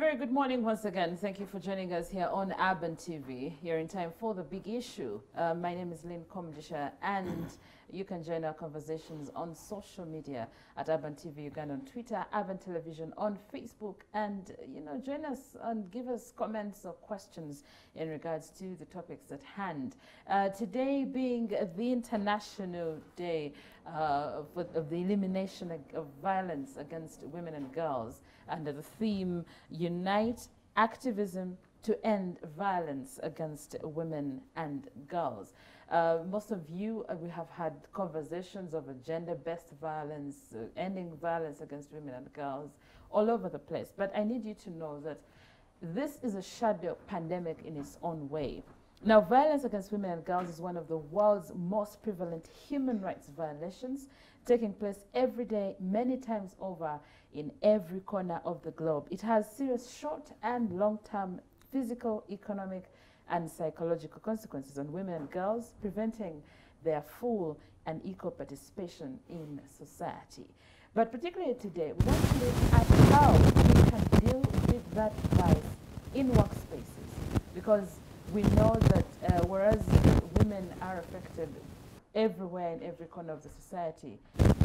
Very good morning once again. Thank you for joining us here on Urban TV. Here in time for the big issue. Uh, my name is Lynn Komdisha, and you can join our conversations on social media at Urban TV Uganda on Twitter, Urban Television on Facebook, and you know, join us and give us comments or questions in regards to the topics at hand. Uh, today being the International Day uh, of, of the elimination of violence against women and girls under the theme Unite Activism to End Violence Against Women and Girls. Uh, most of you, uh, we have had conversations over gender-based violence, uh, ending violence against women and girls all over the place. But I need you to know that this is a shadow pandemic in its own way. Now, violence against women and girls is one of the world's most prevalent human rights violations taking place every day, many times over in every corner of the globe. It has serious short and long-term physical, economic, and psychological consequences on women and girls, preventing their full and equal participation in society. But particularly today, we want to look at how we can deal with that vice in workspaces, because we know that uh, whereas women are affected everywhere in every corner of the society,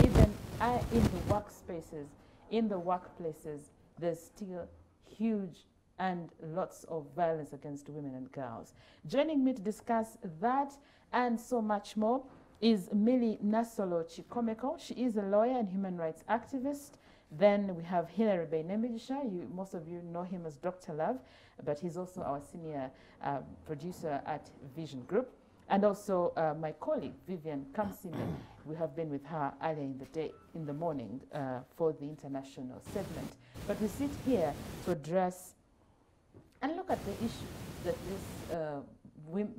even uh, in the workspaces, in the workplaces, there's still huge and lots of violence against women and girls. Joining me to discuss that and so much more is Millie Nasolo Chikomeko. She is a lawyer and human rights activist. Then we have Hilary Bainemigisha. You, most of you know him as Dr. Love, but he's also our senior uh, producer at Vision Group. And also uh, my colleague, Vivian Kamsime. We have been with her earlier in the day, in the morning, uh, for the international segment. But we sit here to address and look at the issue that this uh,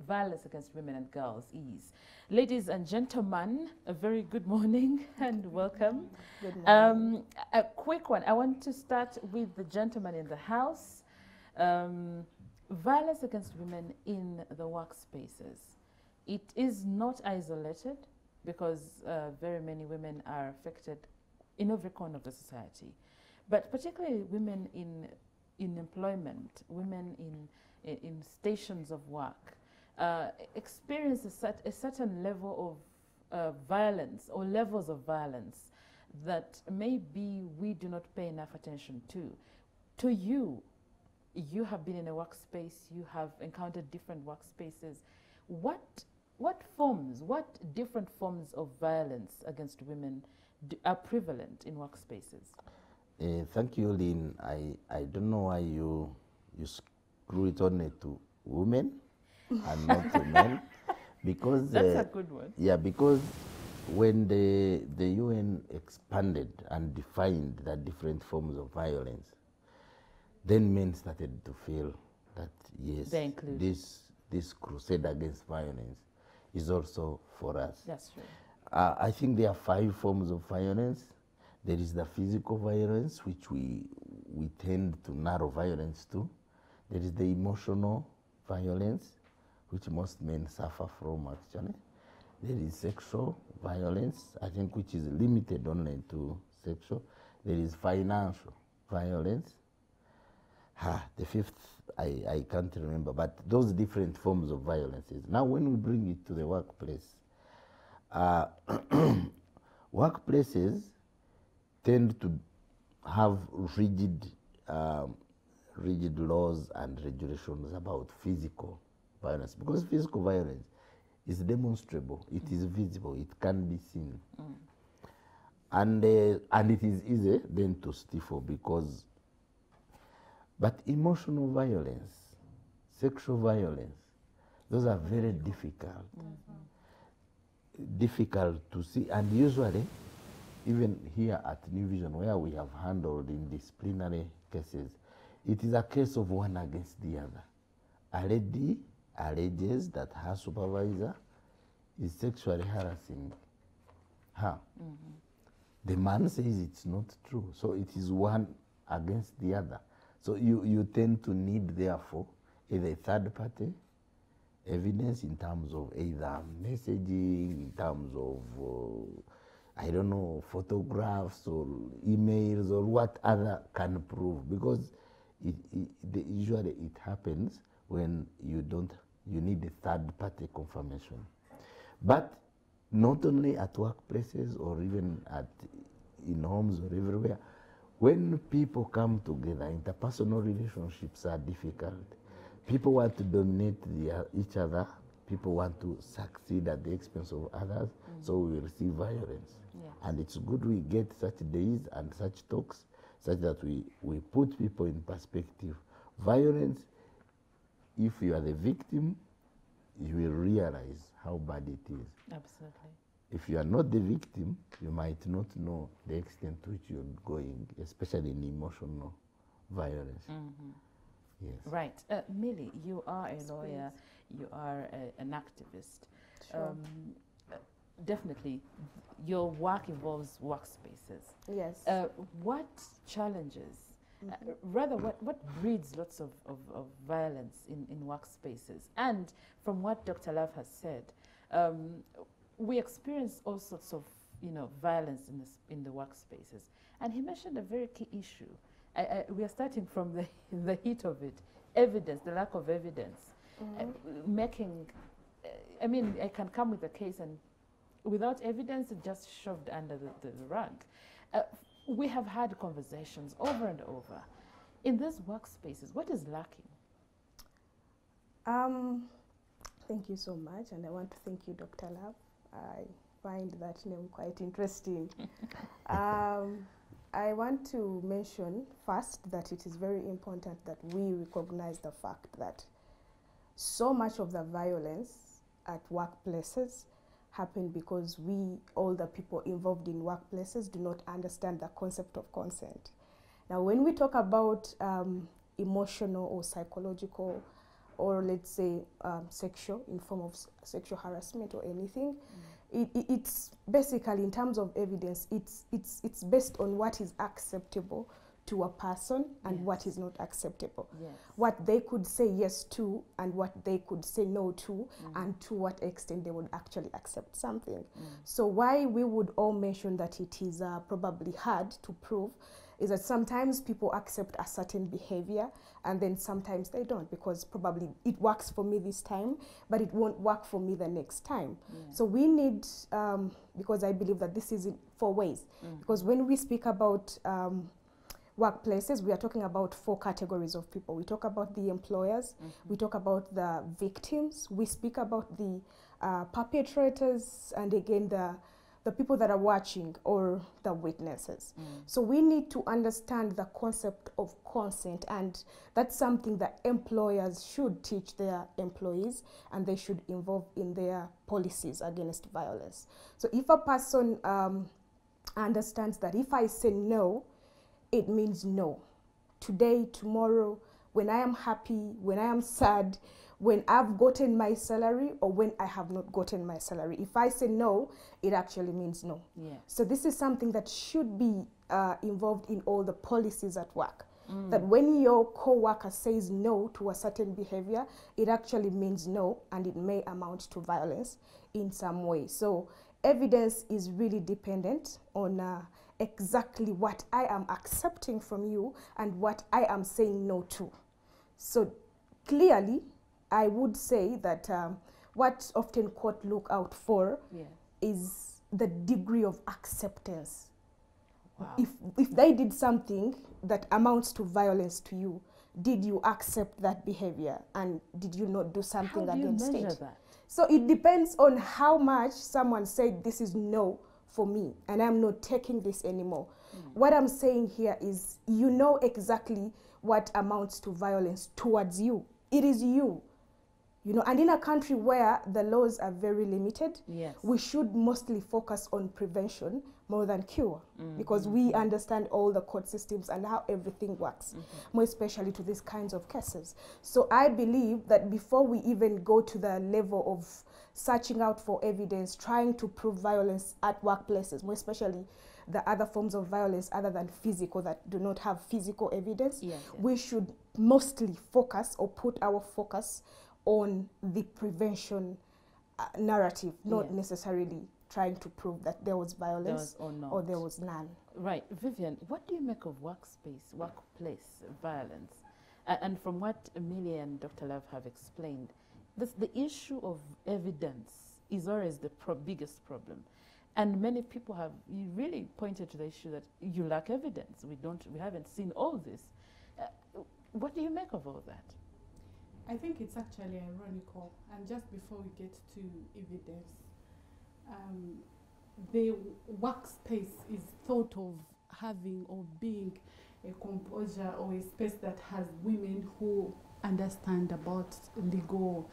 violence against women and girls is. Ladies and gentlemen, a very good morning and welcome. Good morning. Um, a quick one. I want to start with the gentleman in the house. Um, violence against women in the workspaces. It is not isolated because uh, very many women are affected in every corner of the society. But particularly women in in employment, women in, in stations of work, uh, experience a, cert a, certain level of uh, violence or levels of violence that maybe we do not pay enough attention to. To you, you have been in a workspace, you have encountered different workspaces. What, what forms, what different forms of violence against women are prevalent in workspaces? Uh, thank you, Lynn. I, I don't know why you you screw it only to women and not to men, because that's uh, a good one. Yeah, because when the the UN expanded and defined the different forms of violence, then men started to feel that yes, this this crusade against violence is also for us. That's true. Uh, I think there are five forms of violence there is the physical violence, which we, we tend to narrow violence to. There is the emotional violence, which most men suffer from actually. There is sexual violence, I think, which is limited only to sexual. There is financial violence. The fifth, I, I can't remember, but those different forms of violences. Now, when we bring it to the workplace, uh, workplaces tend to have rigid, um, rigid laws and regulations about physical violence because physical violence is demonstrable, it is visible, it can be seen. Mm. And, uh, and it is easy then to stifle because, but emotional violence, sexual violence, those are very difficult, mm -hmm. difficult to see, and usually even here at New Vision, where we have handled in disciplinary cases, it is a case of one against the other. A lady alleges that her supervisor is sexually harassing her. Mm -hmm. The man says it's not true. So it is one against the other. So you, you tend to need, therefore, either third party evidence in terms of either messaging, in terms of uh, I don't know, photographs or emails or what other can prove. Because it, it, usually it happens when you don't, you need a third party confirmation. But not only at workplaces or even at in homes or everywhere, when people come together, interpersonal relationships are difficult. People want to dominate the, uh, each other. People want to succeed at the expense of others, mm. so we receive violence. Yes. And it's good we get such days and such talks such that we, we put people in perspective. Violence, if you are the victim, you will realize how bad it is. Absolutely. If you are not the victim, you might not know the extent to which you're going, especially in emotional violence. Yes. Right. Uh, Millie, you are a lawyer, you are a, an activist. Sure. Um, uh, definitely, your work involves workspaces. yes. Uh, what challenges, uh, rather, what, what breeds lots of, of, of violence in, in workspaces? And from what Dr. Love has said, um, we experience all sorts of you know, violence in, this, in the workspaces. And he mentioned a very key issue. I, I, we are starting from the, the heat of it evidence, the lack of evidence. Uh, making, uh, I mean, I can come with a case and without evidence, it's just shoved under the, the rug. Uh, we have had conversations over and over. In these workspaces, what is lacking? Um, thank you so much, and I want to thank you, Dr. Love. I find that name quite interesting. um, I want to mention first that it is very important that we recognize the fact that so much of the violence at workplaces happen because we, all the people involved in workplaces, do not understand the concept of consent. Now, when we talk about um, emotional or psychological, or let's say um, sexual in form of sexual harassment or anything, it, it- it's basically in terms of evidence, it's it's it's based on what is acceptable to a person and what Yes. is not acceptable. Yes. What they could say yes to and what they could say no to, and to what extent they would actually accept something. So why we would all mention that it is uh, probably hard to prove is that sometimes people accept a certain behavior and then sometimes they don't because probably it works for me this time but it won't work for me the next time so we need um, because i believe that this is in four ways because when we speak about um, workplaces, we are talking about four categories of people. We talk about the employers, we talk about the victims, we speak about the uh, perpetrators, and again, the, the people that are watching or the witnesses. So we need to understand the concept of consent, and that's something that employers should teach their employees and they should involve in their policies against violence. So if a person um, understands that if I say no, it means no. Today, tomorrow, when I am happy, when I am sad, when I've gotten my salary or when I have not gotten my salary. If I say no, it actually means no. Yes. So this is something that should be uh, involved in all the policies at work. That when your co-worker says no to a certain behavior, it actually means no, and it may amount to violence in some way. So evidence is really dependent on uh, exactly what I am accepting from you and what I am saying no to. So clearly, I would say that um, what often court look out for Yes. is the degree of acceptance. Wow. If if they did something that amounts to violence to you, did you accept that behavior and did you not do something How do you against measure it? that? So it depends on how much someone said this is no for me and I'm not taking this anymore. What I'm saying here is you know exactly what amounts to violence towards you. It is you. You know, and in a country where the laws are very limited, Yes. we should mostly focus on prevention more than cure mm-hmm. because we understand all the court systems and how everything works, mm-hmm. more especially to these kinds of cases. So I believe that before we even go to the level of searching out for evidence, trying to prove violence at workplaces, more especially the other forms of violence other than physical that do not have physical evidence, Yes, yes. we should mostly focus or put our focus on the prevention uh, narrative, not Yes. necessarily trying to prove that there was There violence was or or there was none. Right, Vivian, what do you make of workspace, workplace violence? A- And from what Amelia and Dr. Love have explained, this, the issue of evidence is always the pro- biggest problem. And many people have really pointed to the issue that you lack evidence. We don't, we haven't seen all this. Uh, what do you make of all that? I think it's actually ironical. And just before we get to evidence, um, the workspace is thought of having or being a composure or a space that has women who understand about legal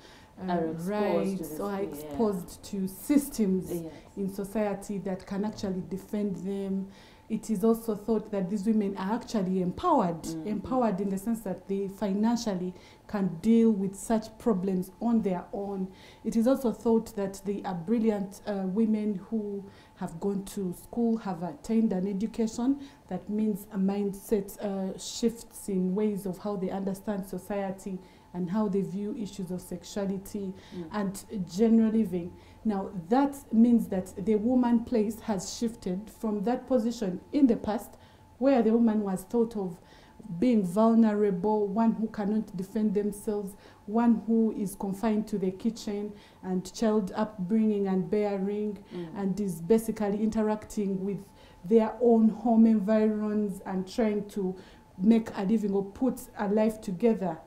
uh, exposed rights or are thing, yeah. exposed to systems Yes. in society that can actually defend them. It is also thought that these women are actually empowered, Mhm. empowered in the sense that they financially can deal with such problems on their own. It is also thought that they are brilliant uh, women who have gone to school, have attained an education. That means a mindset uh, shifts in ways of how they understand society and how they view issues of sexuality Mm. and general living. Now, that means that the woman place has shifted from that position in the past, where the woman was thought of being vulnerable, one who cannot defend themselves, one who is confined to the kitchen and child upbringing and bearing, Mm. and is basically interacting with their own home environs and trying to make a living or put a life together,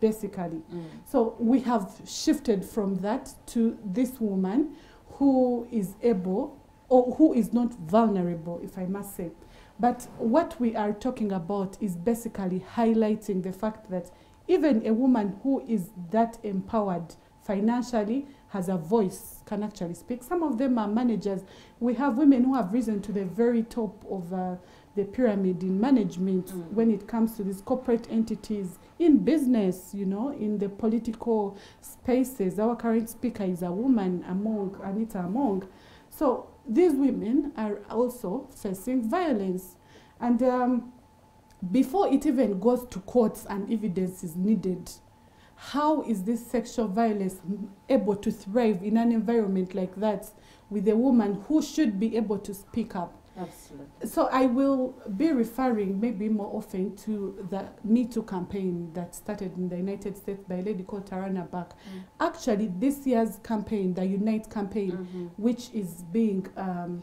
basically. Mm. So we have shifted from that to this woman who is able or who is not vulnerable, if I must say. But what we are talking about is basically highlighting the fact that even a woman who is that empowered financially has a voice, can actually speak. Some of them are managers. We have women who have risen to the very top of uh, the pyramid in management Mm. when it comes to these corporate entities in business, you know, in the political spaces. Our current speaker is a woman among Anita Among. So these women are also facing violence. And um, before it even goes to courts and evidence is needed, how is this sexual violence able to thrive in an environment like that with a woman who should be able to speak up? Absolutely. So I will be referring maybe more often to the Me Too campaign that started in the United States by a lady called Tarana Burke. Mm. Actually, this year's campaign, the Unite campaign, Mhm. which is being um,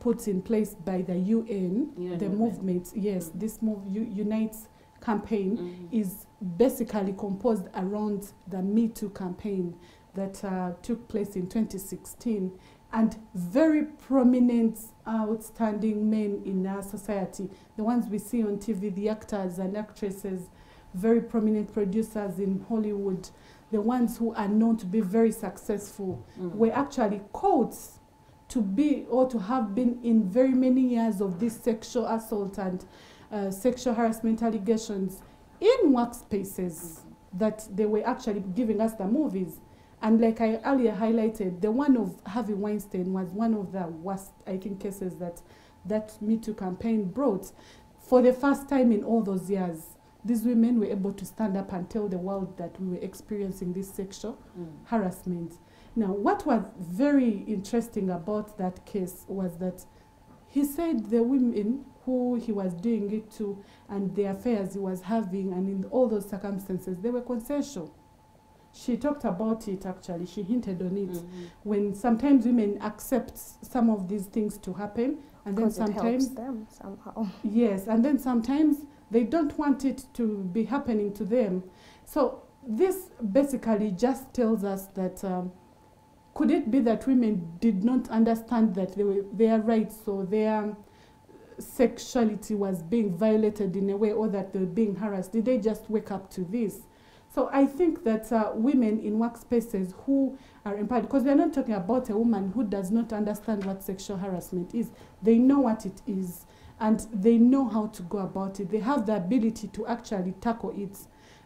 put in place by the UN, UN the movement, yes, Mm. this move, Unite campaign Mhm. is basically composed around the Me Too campaign that uh, took place in 2016. And very prominent, outstanding men in our society, the ones we see on TV, the actors and actresses, very prominent producers in Hollywood, the ones who are known to be very successful, Mm. were actually caught to be or to have been in very many years of this sexual assault and uh, sexual harassment allegations in workspaces that they were actually giving us the movies. And like I earlier highlighted, the one of Harvey Weinstein was one of the worst, I think, cases that that Me Too campaign brought. For the first time in all those years, these women were able to stand up and tell the world that we were experiencing this sexual Mm. harassment. Now, what was very interesting about that case was that he said the women who he was doing it to and the affairs he was having, and in all those circumstances, they were consensual. She talked about it actually, she hinted on it. Mhm. When sometimes women accept some of these things to happen, and then Because it helps sometimes them somehow. Yes, and then sometimes they don't want it to be happening to them. So this basically just tells us that um, could it be that women did not understand that they were, their rights or their sexuality was being violated in a way or that they were being harassed? Did they just wake up to this? So I think that uh, women in workspaces who are empowered, because we are not talking about a woman who does not understand what sexual harassment is. They know what it is and they know how to go about it. They have the ability to actually tackle it.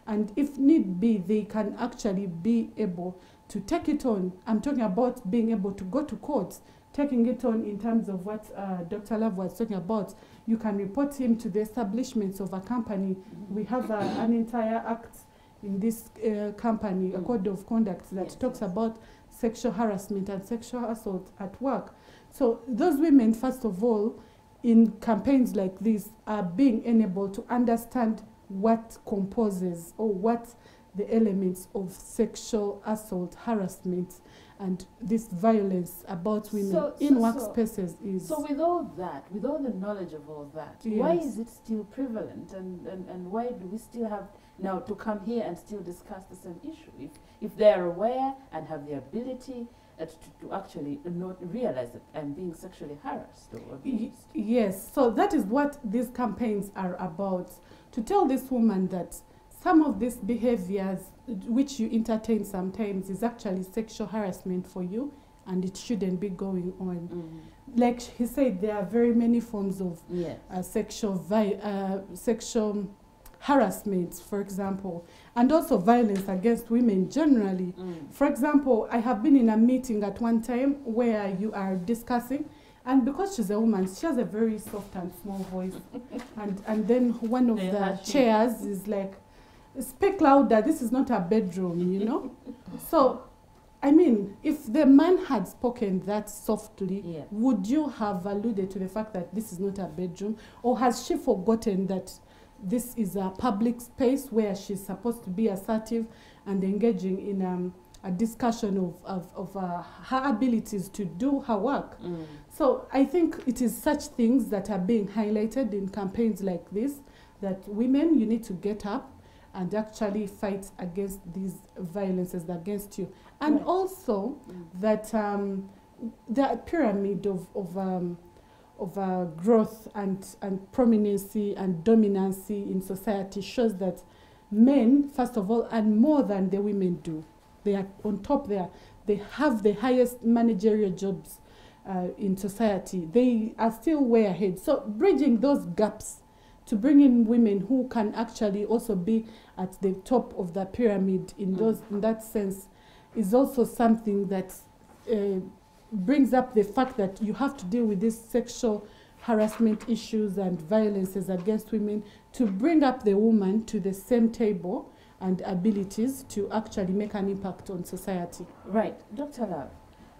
And if need be, they can actually be able to take it on. I'm talking about being able to go to court, taking it on in terms of what uh, Dr. Love was talking about. You can report him to the establishments of a company. We have a, an entire act in this uh, company, a Mm. code of conduct that Yes, talks yes. about sexual harassment and sexual assault at work. So those women, first of all, in campaigns like this, are being enabled to understand what composes or what the elements of sexual assault, harassment, and this violence about women So- in so- so- workspaces is. So with all that, with all the knowledge of all that, why is it still prevalent and, and, and why do we still have now to come here and still discuss the same issue? If, if they are aware and have the ability uh, to, to actually not realize that I'm being sexually harassed or abused. Yes, so that is what these campaigns are about to tell this woman that some of these behaviors which you entertain sometimes is actually sexual harassment for you and it shouldn't be going on. Mhm. Like he said, there are very many forms of Yes. uh, sexual vi- uh, sexual harassment, for example, and also violence against women generally. Mm. For example, I have been in a meeting at one time where you are discussing, and because she's a woman, she has a very soft and small voice. and, and then one of Yeah, the chairs is like, speak louder, this is not a bedroom, you know? so, I mean, if the man had spoken that softly, Yeah. would you have alluded to the fact that this is not a bedroom? Or has she forgotten that this is a public space where she's supposed to be assertive and engaging in um, a discussion of, of, of uh, her abilities to do her work? Mm. So I think it is such things that are being highlighted in campaigns like this that women, you need to get up and actually fight against these violences against you. And Right. also Mm. that um, the pyramid of, of, um, of uh, growth and, and prominency and dominancy in society shows that men, first of all, earn more than the women do. They are on top there. They have the highest managerial jobs uh, in society. They are still way ahead. So bridging those gaps to bring in women who can actually also be at the top of the pyramid in Mm. those in that sense is also something that uh, brings up the fact that you have to deal with these sexual harassment issues and violences against women to bring up the woman to the same table and abilities to actually make an impact on society. Right, Dr. Love,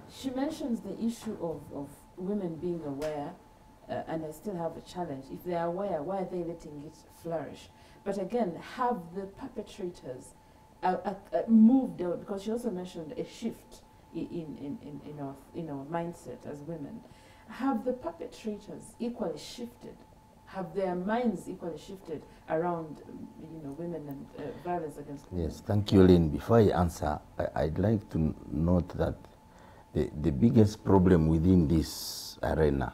she mentions the issue of, of women being aware, uh, and I still have a challenge. If they are aware, why are they letting it flourish? But again, have the perpetrators uh, uh, moved out? Because she also mentioned a shift in, in, in, our, in our mindset as women. Have the perpetrators equally shifted? Have their minds equally shifted around, you know, women and uh, violence against women? Yes, thank you, Lynn. Before I answer, I, I'd like to note that the, the biggest problem within this arena,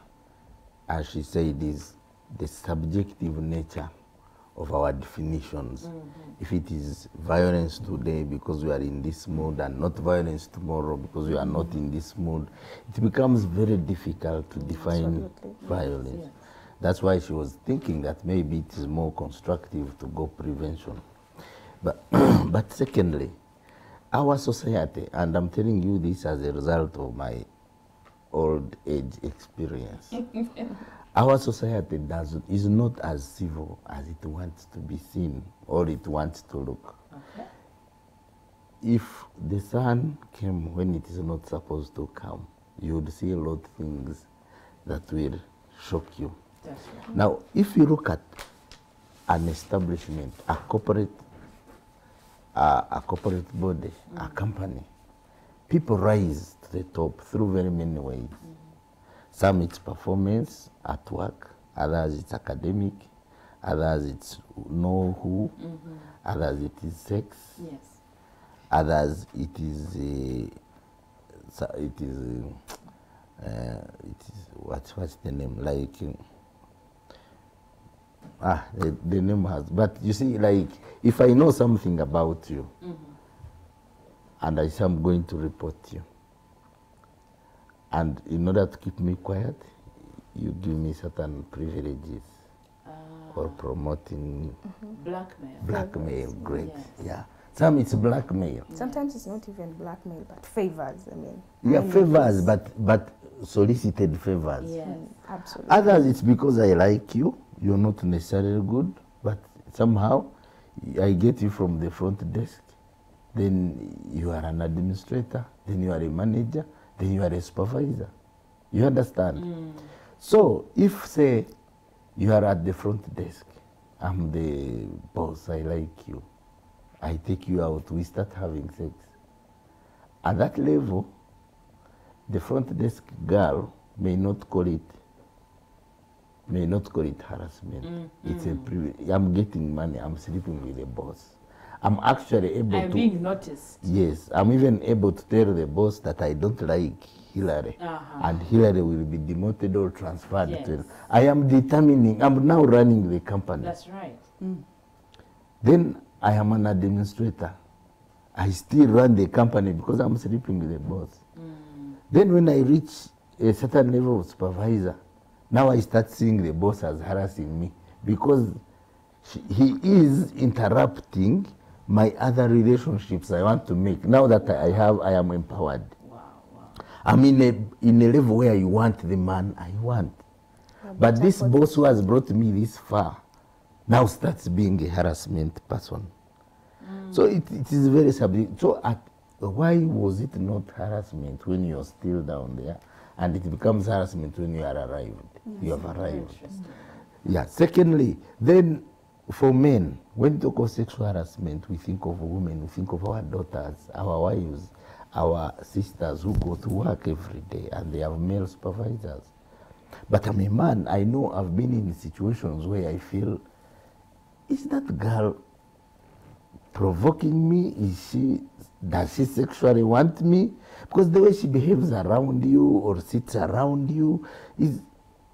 as she said, is the subjective nature of our definitions. Mhm. If it is violence today because we are in this mood and not violence tomorrow because we are not in this mood, it becomes very difficult to define Absolutely. violence. Yes. That's why she was thinking that maybe it is more constructive to go prevention. But, but secondly, our society, and I'm telling you this as a result of my old age experience, our society does, is not as civil as it wants to be seen or it wants to look. Okay. If the sun came when it is not supposed to come, you would see a lot of things that will shock you. Right. Now, if you look at an establishment, a corporate, uh, a corporate body, a company, people rise to the top through very many ways. Some it's performance at work, others it's academic, others it's know who, Mhm. others it is sex, Yes. others it is uh, it is uh, it is what what's the name like uh, ah the, the name has but you see like if I know something about you Mhm. and I say I'm going to report you and in order to keep me quiet you give me certain privileges or Ah, promoting blackmail. blackmail great Yes. yeah some it's blackmail Sometimes it's not even blackmail, but favors. I mean, Yeah, favors, things. but but solicited favors. Yes. Mm, absolutely. Others, it's because I like you. You're not necessarily good, but somehow I get you from the front desk. Then you are an administrator. Then you are a manager. Then you are a supervisor. You understand? Mm. So if say you are at the front desk I'm the boss, I like you. I take you out, we start having sex. At that level, the front desk girl may not call it may not call it harassment. It's a privilege. I'm getting money, I'm sleeping with the boss. I'm actually able I'm to being noticed. Yes, I'm even able to tell the boss that I don't like Hillary, Uh-huh. and Hillary will be demoted or transferred Yes. to. I am determining. I'm now running the company. That's right. then I am an administrator. I still run the company because I'm sleeping with the boss. Then when I reach a certain level of supervisor, now I start seeing the boss as harassing me because she, he is interrupting my other relationships I want to make. Now that I have, I am empowered. Wow, wow. I'm in a, in a level where I want the man I want. But this boss who has brought me this far now starts being a harassment person. So it, it is very subjective. So at, why was it not harassment when you're still down there and it becomes harassment when you are arrived? You have arrived. Yeah. Secondly, then for men, when we talk of sexual harassment, we think of women, we think of our daughters, our wives, our sisters who go to work every day and they have male supervisors. But I'm a man, I know I've been in situations where I feel, is that girl provoking me? Is she, does she sexually want me? Because the way she behaves around you or sits around you is,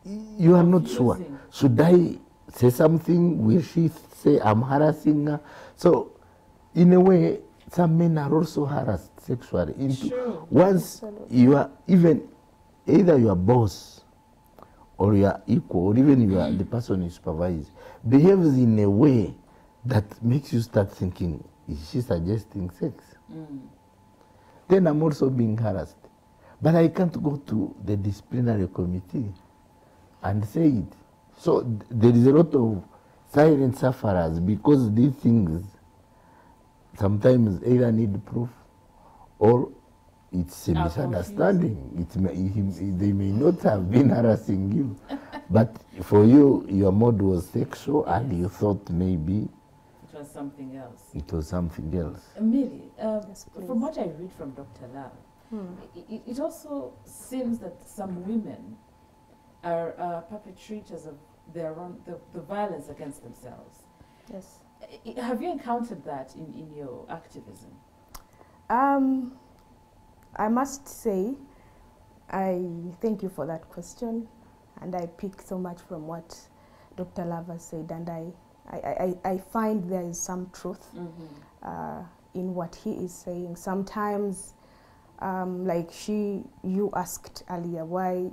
you are not sure. Should I say something? Will she say I'm harassing her? So, in a way, some men are also harassed sexually. Into, Sure. Once you are even either your boss or your equal or even you are mm. the person you supervise behaves in a way that makes you start thinking, is she suggesting sex? Mm. Then I'm also being harassed. But I can't go to the disciplinary committee and say it. So there is a lot of silent sufferers because these things sometimes either need proof or it's a Are misunderstanding. It may, he- they may not have been harassing you, but for you, your mode was sexual and you thought maybe It was something else. it was something else. Millie, uh, Yes, from what I read from Dr. Love, it, it also seems that some women are uh, perpetrators of their own, the, the violence against themselves. Yes. I- Have you encountered that in, in your activism? Um, I must say, I thank you for that question, and I pick so much from what Dr. Love said, and I, I, I, I find there is some truth uh, in what he is saying. Sometimes, um, like she, you asked earlier, why,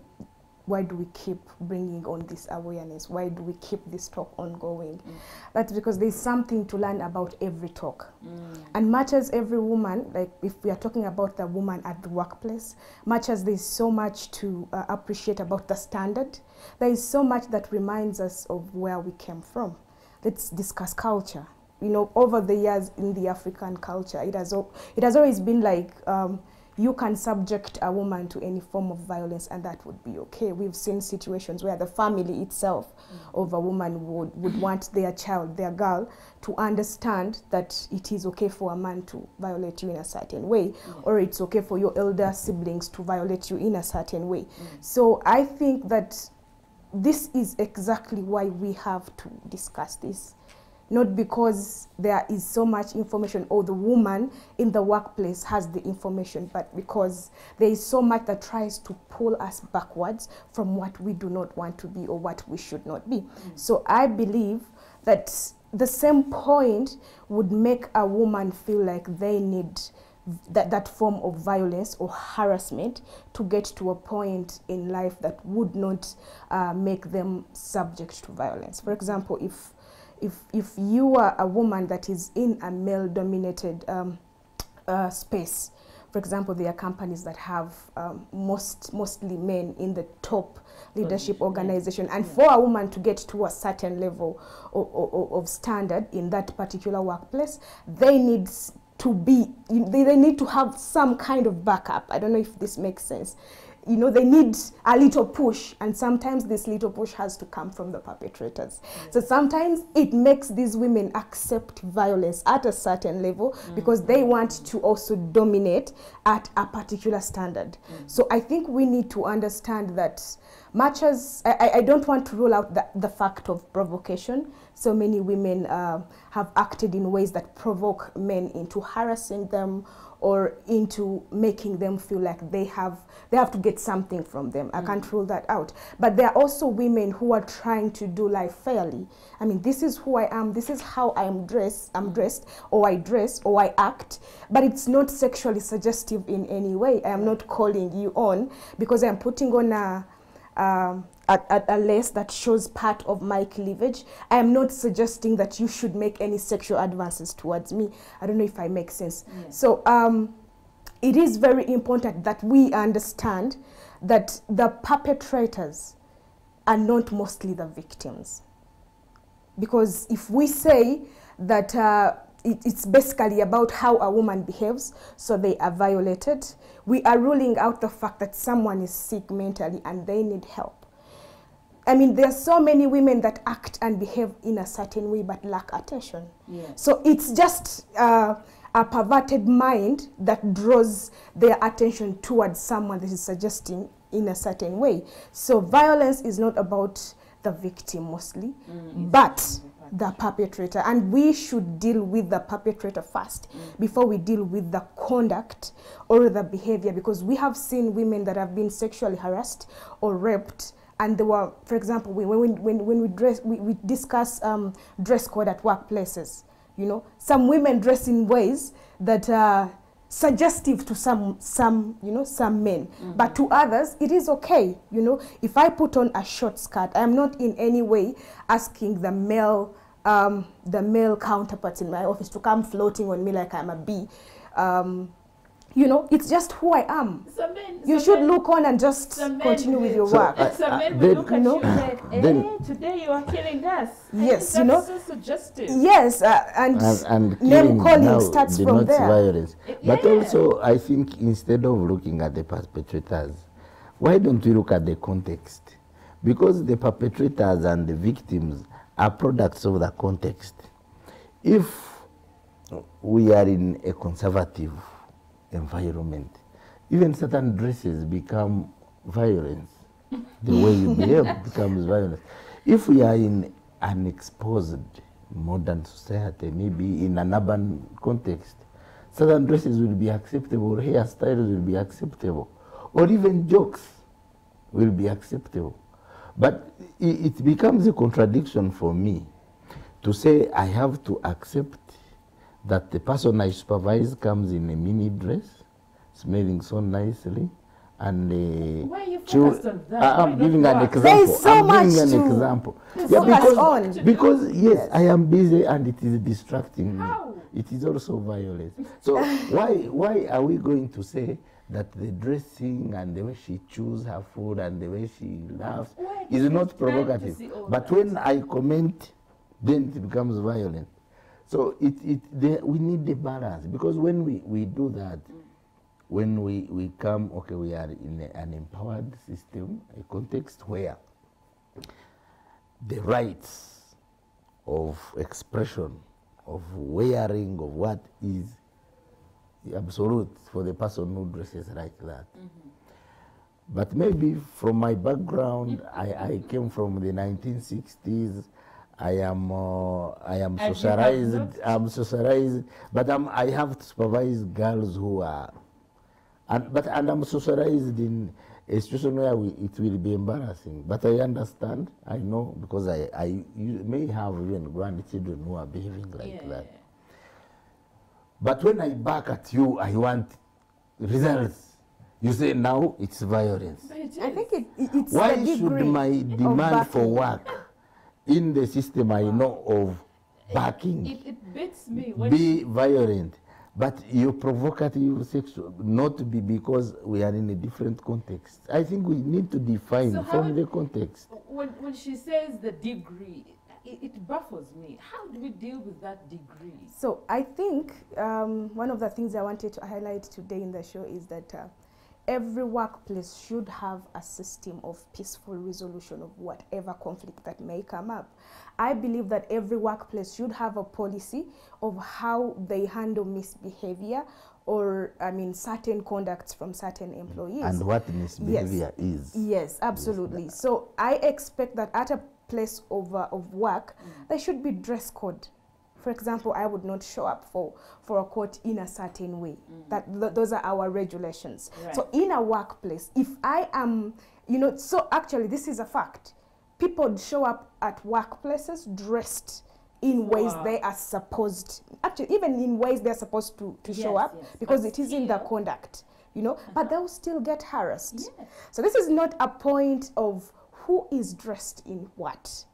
why do we keep bringing on this awareness? Why do we keep this talk ongoing? That's because there's something to learn about every talk. And much as every woman, like if we are talking about the woman at the workplace, much as there's so much to uh, appreciate about the standard, there is so much that reminds us of where we came from. Let's discuss culture. You know, over the years in the African culture, it has it has always been like um, you can subject a woman to any form of violence and that would be okay. We've seen situations where the family itself mm. of a woman would, would want their child, their girl, to understand that it is okay for a man to violate you in a certain way, mm. or it's okay for your elder siblings to violate you in a certain way. Mm. So I think that this is exactly why we have to discuss this not because there is so much information or the woman in the workplace has the information, but because there is so much that tries to pull us backwards from what we do not want to be or what we should not be. So I believe that the same point would make a woman feel like they need that, that form of violence or harassment to get to a point in life that would not uh, make them subject to violence. For example, if if if you are a woman that is in a male dominated um, uh, space for example there are companies that have um, most mostly men in the top leadership organization. And for a woman to get to a certain level of, of, of standard in that particular workplace they need to be they, they need to have some kind of backup. I don't know if this makes sense you know, they need a little push, and sometimes this little push has to come from the perpetrators. So sometimes it makes these women accept violence at a certain level because they want to also dominate at a particular standard. So I think we need to understand that much as I, I- I don't want to rule out the, the fact of provocation, so many women uh, have acted in ways that provoke men into harassing them or into making them feel like they have they have to get something from them. I can't rule that out. But there are also women who are trying to do life fairly. I mean, this is who I am. This is how I am dressed. I'm dressed, or I dress, or I act. But it's not sexually suggestive in any way. I am not calling you on because I am putting on a um, a, lace that shows part of my cleavage. I am not suggesting that you should make any sexual advances towards me. I don't know if I make sense. So um, it is very important that we understand that the perpetrators are not mostly the victims. Because if we say that uh, it, it's basically about how a woman behaves, so they are violated, we are ruling out the fact that someone is sick mentally and they need help. I mean, there are so many women that act and behave in a certain way but lack attention. Yeah. So it's just uh, a perverted mind that draws their attention towards someone that is suggesting in a certain way. So violence is not about the victim mostly, but the perpetrator. And we should deal with the perpetrator first before we deal with the conduct or the behavior because we have seen women that have been sexually harassed or raped and they were, for example, when, when, when, when we, dress, we, we discuss um, dress code at workplaces, you know, some women dress in ways that are suggestive to some, some, you know, some men. But to others, it is okay, you know. If I put on a short skirt, I am not in any way asking the male, um, the male counterparts in my office to come floating on me like I'm a bee. Um, you know, it's just who I am. Some men, You some should men- look on and just some men continue with your So, work. I- some men will then- look at you know, you like, eh, then- today you are killing us. Yes, you know. so suggestive. Yes, uh, and, and, and name calling now starts from there. violence. Uh, But yeah. also, I think instead of looking at the perpetrators, why don't we look at the context? Because the perpetrators and the victims are products of the context. If we are in a conservative environment, even certain dresses become violence. The way you behave becomes violence. If we are in an exposed modern society, maybe in an urban context, certain dresses will be acceptable, hairstyles will be acceptable, or even jokes will be acceptable. But it becomes a contradiction for me to say I have to accept that the person I supervise comes in a mini dress, smelling so nicely, and uh, Why are you chew- focused on that? I- Why I'm giving an example. There is so I'm giving an to example. focus because, on. because yes, I am busy and it is distracting me. It is also violent. So why why are we going to say that the dressing and the way she chews her food and the way she laughs is not you have time to provocative? But that? when I comment, then it becomes violent. So it, it the, we need the balance because when we, we do that, when we, we come, okay, we are in a, an empowered system, a context where the rights of expression, of wearing, of what is absolute for the person who dresses like that. Mm-hmm. But maybe from my background, I, I came from the 1960s. I am uh, I am have socialized. I'm socialized, but I'm, I have to supervise girls who are, and but and I'm socialized in a situation where we, it will be embarrassing. But I understand. I know because I I you may have even grandchildren who are behaving like Yeah. that. But when I back at you, I want results. You say now it's violence. It I think it, it- it's Why the should my demand for work in the system I know of backing It, it beats me when be violent? But you provocative sexual not to be because we are in a different context. I think we need to define So from the context. when, when she says the degree, it, it baffles me. How do we deal with that degree? So I think um, one of the things I wanted to highlight today in the show is that uh, every workplace should have a system of peaceful resolution of whatever conflict that may come up. I believe that every workplace should have a policy of how they handle misbehavior or, I mean, certain conducts from certain employees. And what misbehavior yes. is. Yes, absolutely. So I expect that at a place of, uh, of work, mm. there should be dress code. For example, I would not show up for, for a court in a certain way. Mm. That th- those are our regulations. So in a workplace, if I am, you know, so actually this is a fact. People show up at workplaces dressed in ways they are supposed, actually even in ways they're supposed to, to show up yes. because But it is in the conduct, you know, but uh-huh. they'll still get harassed. Yes. So this is not a point of who is dressed in what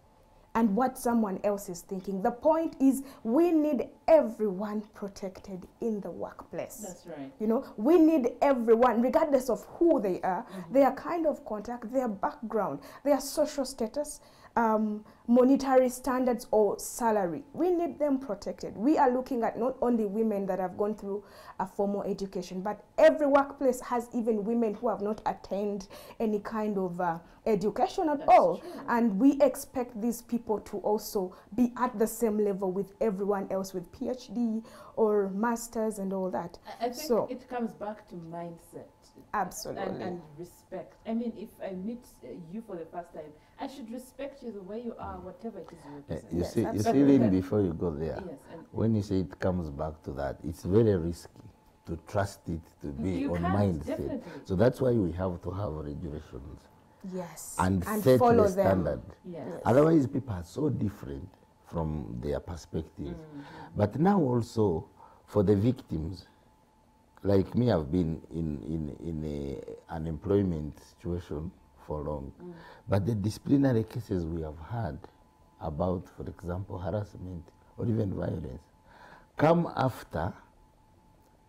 and what someone else is thinking. The point is we need everyone protected in the workplace. That's right. You know, we need everyone, regardless of who they are, mm-hmm. their kind of contact, their background, their social status, um, monetary standards, or salary. We need them protected. We are looking at not only women that have gone through a formal education, but every workplace has even women who have not attained any kind of uh, education at That's all. true. And we expect these people to also be at the same level with everyone else with PhD or masters and all that. I I think So- it comes back to mindset. Absolutely. And, and respect. I mean, if I meet uh, you for the first time, I should respect you the way you are, whatever it is you Uh, represent. you Yes, see, you see, absolutely. Lynn, before you go there, Yes, and when you say it comes back to that, it's very risky to trust it to be You on mindset. definitely. So that's why we have to have regulations Yes. and, set follow the them. standard. yes. Yes. Otherwise, people are so different from their perspective. Mm-hmm. But now also, for the victims, like me, I've been in, in, in a, an employment situation for long. Mm. But the disciplinary cases we have had about, for example, harassment or even violence, come after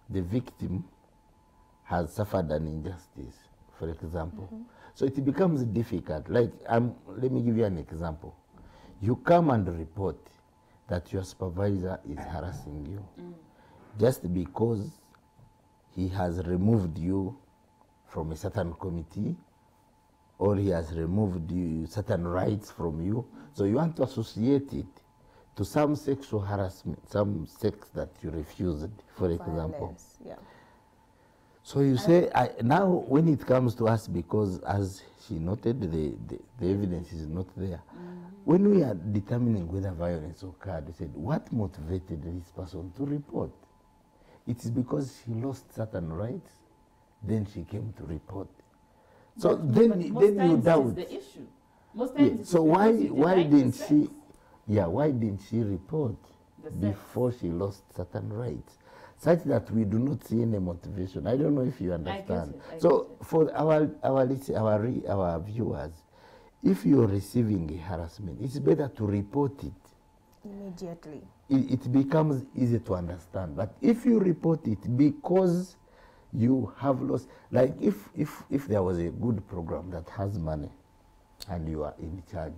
the victim has suffered an injustice, for example. So it becomes difficult. Like, um, let me give you an example. You come and report that your supervisor is harassing you just because he has removed you from a certain committee or he has removed you certain rights from you. So you want to associate it to some sexual harassment, some sex that you refused, for example. Yeah. So you say I, now when it comes to us, because as she noted, the, the, the evidence is not there. When we are determining whether violence occurred, we said what motivated this person to report? It is because she lost certain rights, then she came to report. So But- then, but then you times it is doubt. the issue. Most Yeah, times is So why why didn't she? Yeah, why didn't she report before she lost certain rights? Such that we do not see any motivation. I don't know if you understand. it, I so for our our our our viewers, if you're receiving a harassment, it's better to report it. Immediately. It, it becomes easy to understand. But if you report it because you have lost, like if if if there was a good program that has money, and you are in charge,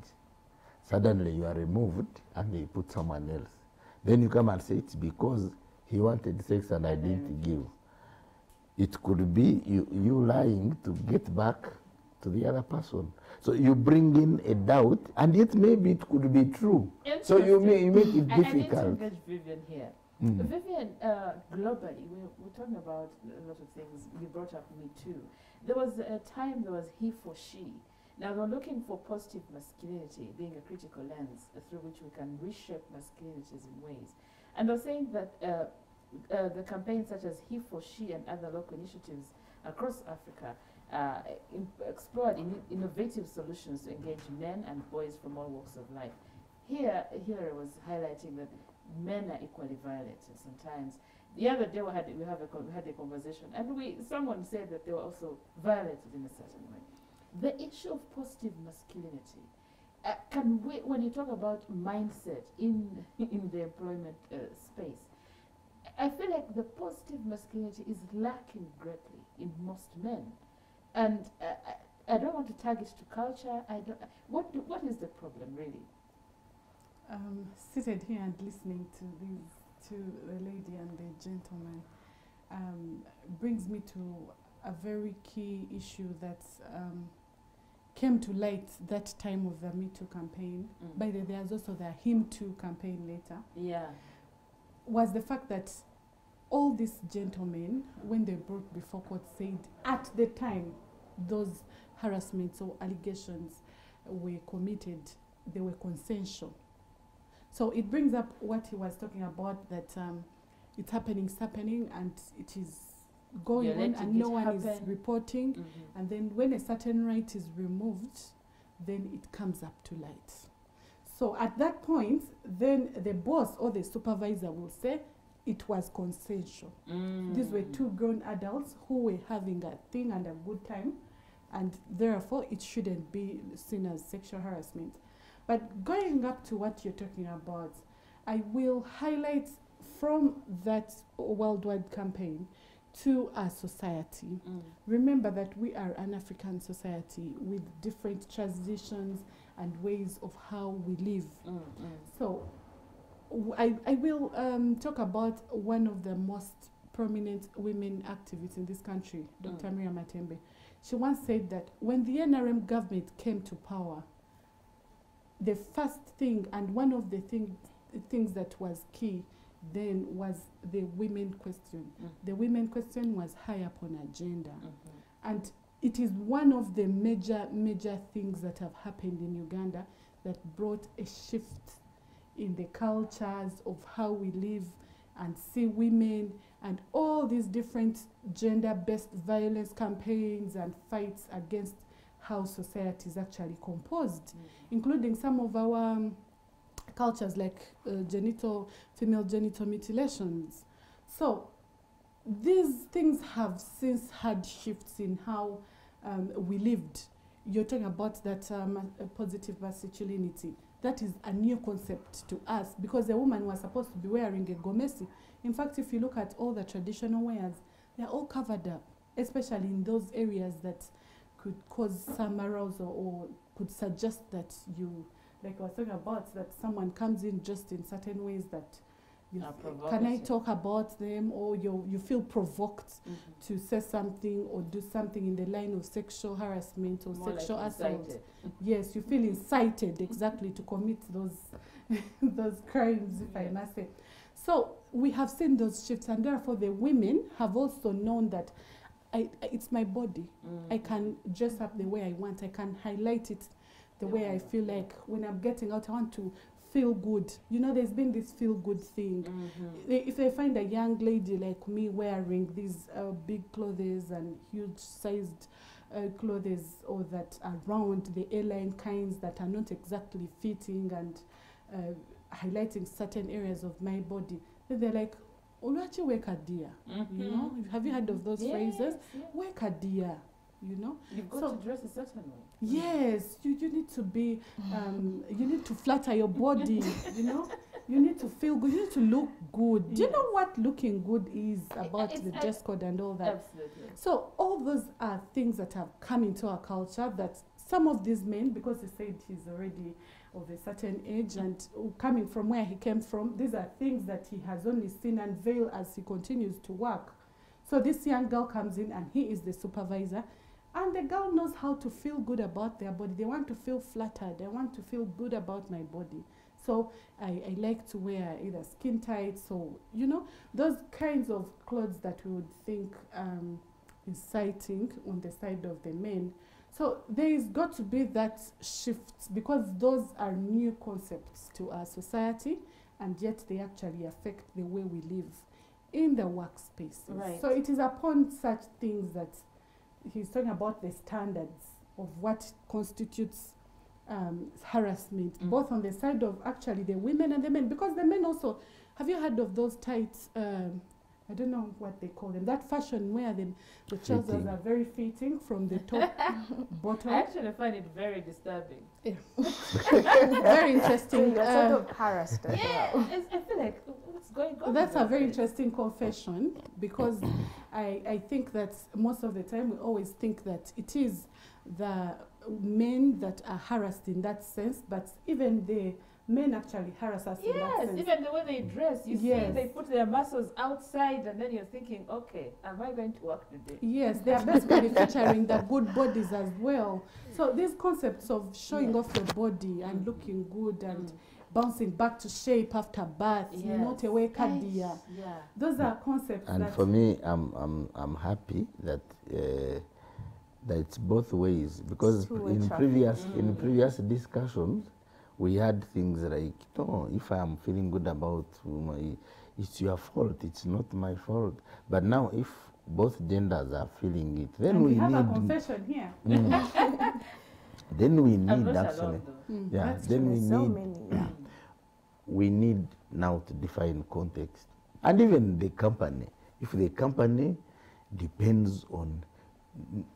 suddenly you are removed and they put someone else. Then you come and say it's because he wanted sex and I And I didn't mm. give. It could be you, you lying to get back to the other person. So you bring in a doubt, and yet maybe it could be true. So you, may, you make it I, I need to difficult. engage Vivian here. Mm. Vivian, uh, globally, we're, we're talking about a lot of things. You brought up Me Too. There was a time there was he for she. Now we're looking for positive masculinity being a critical lens uh, through which we can reshape masculinities in ways. And they're saying that uh, uh, the campaigns such as He for She and other local initiatives across Africa uh, in, explored in, innovative solutions to engage men and boys from all walks of life. Here, Hillary was highlighting that men are equally violent sometimes. The other day we had we have a we had a conversation, and we someone said that they were also violated in a certain way. The issue of positive masculinity. Uh, can we, when you talk about mindset in in the employment uh, space, I feel like the positive masculinity is lacking greatly in most men, and uh, I, I don't want to tag it to culture. I don't. What do, what is the problem really? um, seated here and listening to these to the lady and the gentleman um, brings me to a very key issue that um, came to light that time of the Me Too campaign. Mm. By the way, there's also the Him Too campaign later. yeah. Was the fact that all these gentlemen, when they brought before court, said at the time those harassments or allegations were committed, they were consensual. So it brings up what he was talking about that um, it's happening, it's happening, and it is going on, and no one is happen. reporting. Mhm. And then when a certain right is removed, then it comes up to light. So at that point, then the boss or the supervisor will say it was consensual. These were Mm. two grown adults who were having a thing and a good time, and therefore it shouldn't be seen as sexual harassment. But going up to what you're talking about, I will highlight from that worldwide campaign to our society. Mm. Remember that we are an African society with different traditions and ways of how we live. Mm, mm. So, w- I, I will um, talk about one of the most prominent women activists in this country, Dr. Mm. Miriam Matembe. She once said that when the NRM government came to power, the first thing and one of the thing, things that was key then was the women question. Mm. The women question was high up on agenda. Mhm. And it is one of the major, major things that have happened in Uganda that brought a shift in the cultures of how we live and see women and all these different gender based violence campaigns and fights against how society is actually composed Mm. including some of our um, cultures like uh, genital female genital mutilations so these things have since had shifts in how um, we lived. You're talking about that um, positive masculinity. That is a new concept to us because a woman was supposed to be wearing a gomesi in fact if you look at all the traditional wears they're all covered up especially in those areas that could cause some arousal or could suggest that you like I was talking about that someone comes in just in certain ways that you can I talk about them or you you feel provoked Mhm. to say something or do something in the line of sexual harassment or More like sexual assault? yes you feel incited exactly to commit those those crimes if i Yeah. must say. So we have seen those shifts and therefore the women have also known that I, I- it's my body. I Mhm. can dress up the way i want. I can highlight it the way i feel like. When i'm getting out i want to feel good. You know there's been this feel good thing. Mhm. if they find a young lady like me wearing these uh, big clothes and huge sized uh, clothes or that are round the airline kinds that are not exactly fitting and uh, highlighting certain areas of my body then they're like uluachi weka dia. You know have you heard of those phrases? Yes, yes. weka dia you know? You've got So- to dress a certain way. yes you, you need to be um, you need to flatter your body you know? You need to feel good you need to look good. Do you know what looking good is about it's- the I- dress code and all that? Absolutely. so all those are things that have come into our culture that some of these men because he said he's already of a certain age and coming from where he came from these are things that he has only seen and veil as he continues to work. So this young girl comes in and he is the supervisor and the girl knows how to feel good about their body. They want to feel flattered. They want to feel good about my body. So I, I like to wear either skin tights or you know those kinds of clothes that we would think um, inciting on the side of the men. So there is got to be that shift because those are new concepts to our society and yet they actually affect the way we live in the workspace. Right. so it is upon such things that he's talking about the standards of what constitutes um, harassment, Mm. both on the side of actually the women and the men, because the men also. Have you heard of those tights? Um, I don't know what they call them. That fashion where the, the trousers are very fitting from the top, bottom. I actually find it very disturbing. very So interesting. you're um, sort of harassed Yeah, well. it's, I feel like what's going on? That's a very interesting confession because I, I think that most of the time we always think that it is the men that are harassed in that sense, but even the men actually harass us in that Yes, sense. even the way they dress, you see, Yes. they put their muscles outside, and then you're thinking, okay, am I going to work today? Yes, they are basically featuring the good bodies as well. So these concepts of showing Yeah. off your body and Mm. looking good and Mm. bouncing back to shape after birth, Yes. not a wake Yeah. Those are concepts And that for me, I'm, I'm, I'm happy that uh, that it's both ways because in traffic. previous in Mm. previous discussions we had things like no if I am feeling good about my it's your fault it's not my fault but now if both genders are feeling it then and we, we have a confession here. Mm. then we need actually. Mm. yeah That's then true. we so need many. Yeah. we need now to define context and even the company if the company depends on n- n- br-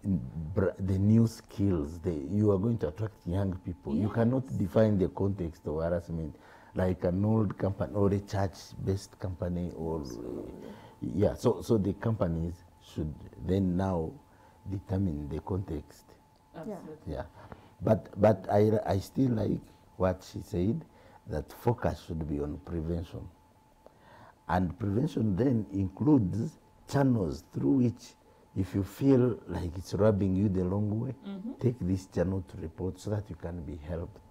the new skills the, you are going to attract young people. You cannot define the context of harassment like an old company or a church based company or uh, yeah so so the companies should then now determine the context. Absolutely. yeah, but but I I still like what she said that focus should be on prevention, and prevention then includes channels through which, if you feel like it's rubbing you the wrong way, Mhm. take this channel to report so that you can be helped.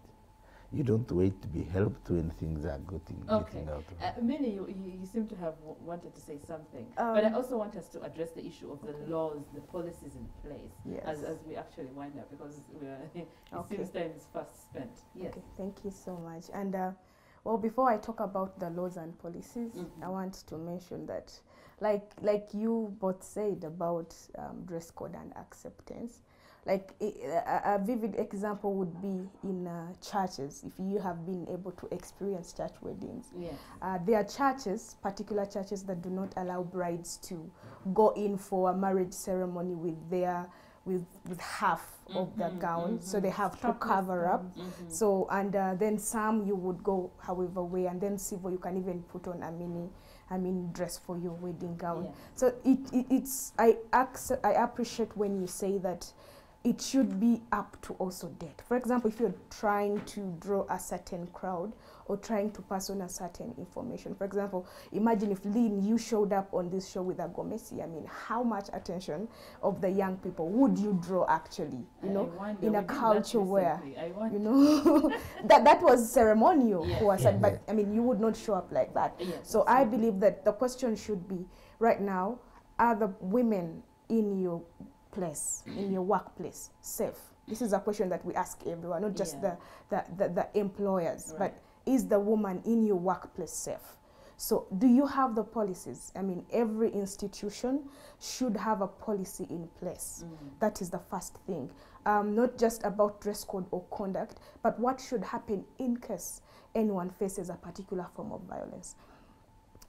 You don't wait to be helped when things are getting, Okay. getting out of Uh, Minnie, you, you you seem to have w- wanted to say something, but I Um, also want us to address the issue of the laws, the policies in place, as, Yes. as we actually wind up, because we are, it Okay. seems time is fast spent. Yes. Okay, thank you so much. And uh, well, before I talk about the laws and policies, Mhm. I want to mention that, like like you both said about um, dress code and acceptance, like a vivid example would be in uh, churches. If you have been able to experience church weddings, Yes. uh, there are churches, particular churches, that do not allow brides to go in for a marriage ceremony with their with with half of the Mhm, gown, so they have to Strapless cover up. gowns. Mhm. So and uh, then some you would go however way, and then civil you can even put on a mini, I mean dress for your wedding gown. Yes. So it, it it's I I appreciate when you say that it should be up to also date. For example, if you're trying to draw a certain crowd or trying to pass on a certain information. For example, imagine if Lynn you showed up on this show with a Gomesi. I mean, how much attention of the young people would you draw actually? You I- know, wonder, in a culture where, recently. I wonder. you know that that was ceremonial Yes, for us, yes. but I mean you would not show up like that. Yes, So I absolutely. believe that the question should be right now: Are the women in your place, in your workplace, safe? This is a question that we ask everyone, not just Yeah. the, the, the, the employers, Right. but is the woman in your workplace safe? So, do you have the policies? I mean, every institution should have a policy in place. Mm. That is the first thing. Um, not just about dress code or conduct, but what should happen in case anyone faces a particular form of violence.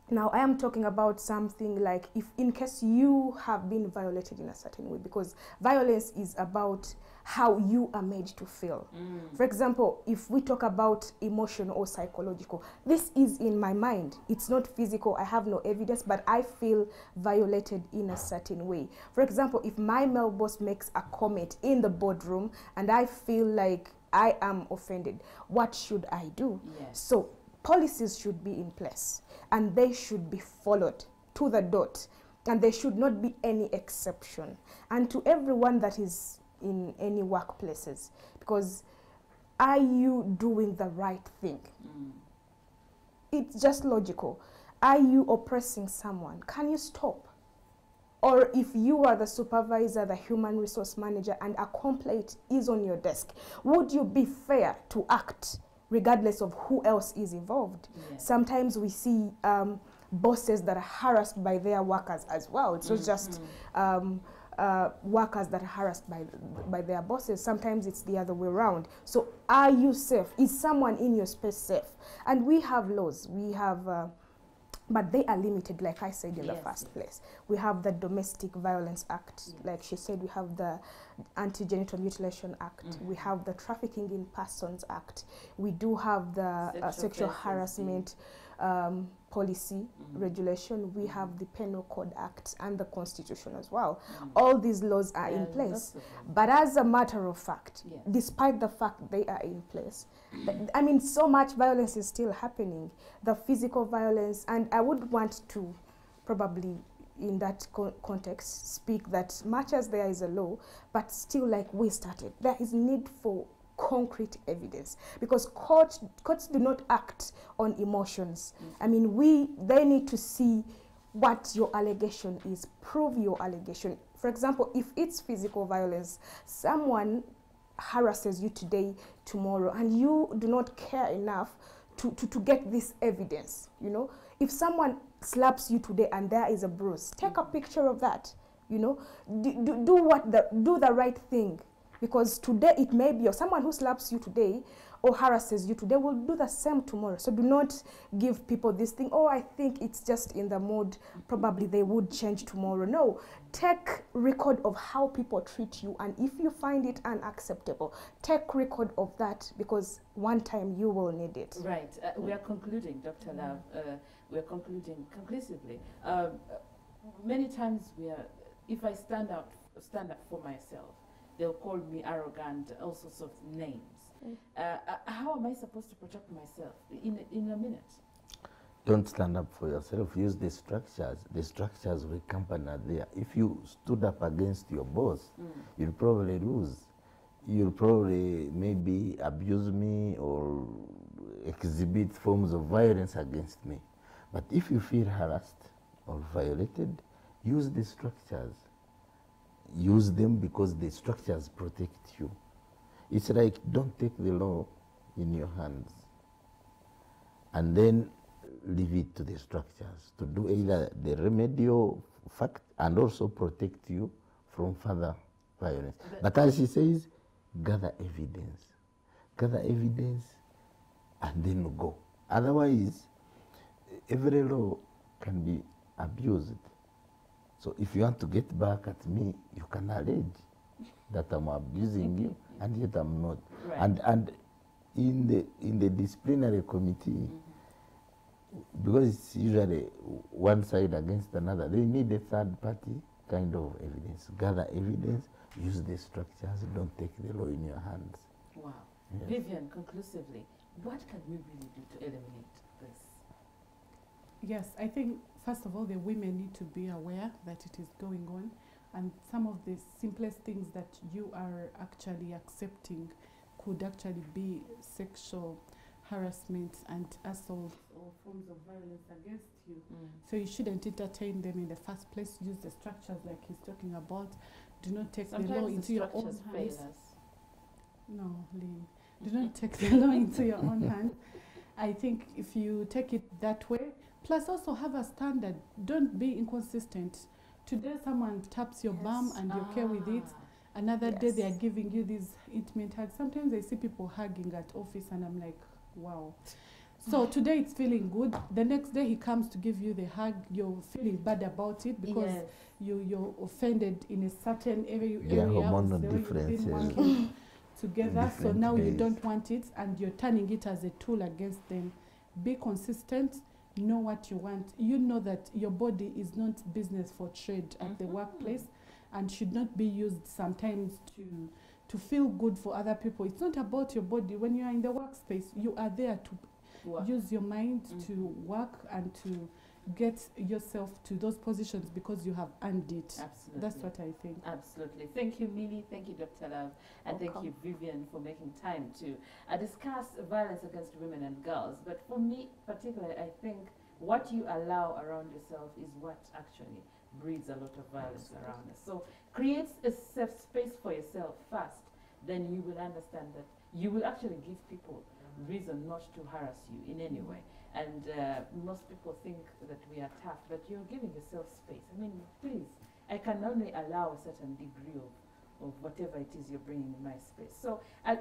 Now, I am talking about something like if, in case you have been violated in a certain way, because violence is about how you are made to feel. Mm. For example, if we talk about emotional or psychological, this is in my mind. It's not physical. I have no evidence, but I feel violated in a certain way. For example, if my male boss makes a comment in the boardroom and I feel like I am offended, what should I do? Yes. So, policies should be in place and they should be followed to the dot, and there should not be any exception. And to everyone that is in any workplaces, because are you doing the right thing? Mm. It's just logical. Are you oppressing someone? Can you stop? Or if you are the supervisor, the human resource manager, and a complaint is on your desk, would you be fair to act regardless of who else is involved? Yes. Sometimes we see um, bosses that are harassed by their workers as well. It's not just um, uh, workers that are harassed by, by their bosses. Sometimes it's the other way around. So, are you safe? Is someone in your space safe? And we have laws. We have. Uh, but they are limited, like I said in the Yes, first place. We have the Domestic Violence Act, Yes. like she said, we have the Anti Genital Mutilation Act, Mhm. we have the Trafficking in Persons Act, we do have the uh, Sexual Sexual Harassment um, policy, Mm. regulation, we have the Penal Code Act and the Constitution as well. Mm. All these laws are Yeah, in place. lots of them. But as a matter of fact, despite the fact they are in place, I mean, so much violence is still happening. The physical violence, and I would want to probably, in that co- context, speak that much as there is a law, but still, like we started, there is need for concrete evidence because courts courts do not act on emotions. Mm. I mean, we they need to see what your allegation is, prove your allegation. For example, if it's physical violence, someone harasses you today, tomorrow, and you do not care enough to, to, to get this evidence, you know. If someone slaps you today and there is a bruise, take a picture of that, you know. Do, do, do what the do the right thing because today it may be or someone who slaps you today or harasses you today will do the same tomorrow so do not give people this thing oh i think it's just in the mood probably they would change tomorrow no take record of how people treat you and if you find it unacceptable take record of that because one time you will need it Right. Uh, we are concluding, Dr. Love. Uh, we are concluding conclusively. Um, many times we are, if I stand out, stand up for myself, they'll call me arrogant, all sorts of names. Mm. Uh, uh, how am I supposed to protect myself in in a minute? Don't stand up for yourself. Use the structures. The structures we company are there. If you stood up against your boss, Mm. you'll probably lose. You'll probably maybe abuse me or exhibit forms of violence against me. But if you feel harassed or violated, use the structures. Use them because the structures protect you. It's like don't take the law in your hands and then leave it to the structures to do either the remedial fact and also protect you from further violence. But- But as she says, gather evidence. Gather evidence and then go. Otherwise, every law can be abused. So if you want to get back at me, you can allege that I'm abusing you, and yet I'm not. Right. And and in the in the disciplinary committee, because it's usually one side against another, they need a third party kind of evidence. Gather evidence, use the structures, don't take the law in your hands. Wow. Yes. Vivian, conclusively, what can we really do to eliminate this? Yes, I think first of all, the women need to be aware that it is going on, and some of the simplest things that you are actually accepting could actually be sexual harassment and assault or forms of violence against you. So you shouldn't entertain them in the first place. Use the structures like he's talking about. Do not take the law into the your own hands. No, Lynn. Do not take the law into your own hands. I think if you take it that way, plus also have a standard. Don't be inconsistent. Today someone taps your bum and you're okay with it. Ah. Another day they are giving you these intimate hugs. Sometimes I see people hugging at office and I'm like, wow. So today it's feeling good. The next day he comes to give you the hug. You're feeling bad about it because Yes. you you're offended in a certain area. There are area hormonal of the been differences. working together. So different now you don't want it, and you're turning it as a tool against them. Be consistent. Know what you want. You know that your body is not business for trade at the Mhm. workplace, and should not be used sometimes to to feel good for other people. It's not about your body. When you are in the workspace, you are there to Work. use your mind to Mhm. work and to get yourself to those positions because you have earned it. Absolutely. That's what I think. Absolutely. Thank you, Millie. Thank you, Dr. Love. And thank you, Vivian, for making time to uh, discuss violence against women and girls. But for me, particularly, I think what you allow around yourself is what actually breeds a lot of violence around us. So create a safe space for yourself first. Then you will understand that you will actually give people reason not to harass you in any way. And uh, most people think that we are tough, but you're giving yourself space. I mean, please, I can only allow a certain degree of, of whatever it is you're bringing in my space. So uh,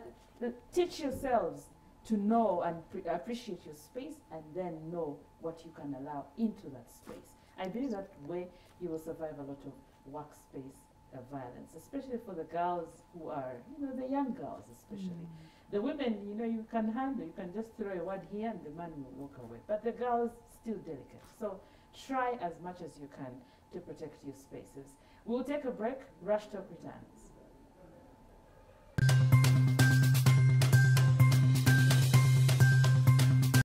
teach yourselves to know and pre- appreciate your space and then know what you can allow into that space. I believe that way you will survive a lot of workspace uh, violence, especially for the girls who are, you know, the young girls especially. The women, you know, you can handle, you can just throw a word here and the man will walk away. But the girls, still delicate. So try as much as you can to protect your spaces. We'll take a break. Rush Talk returns.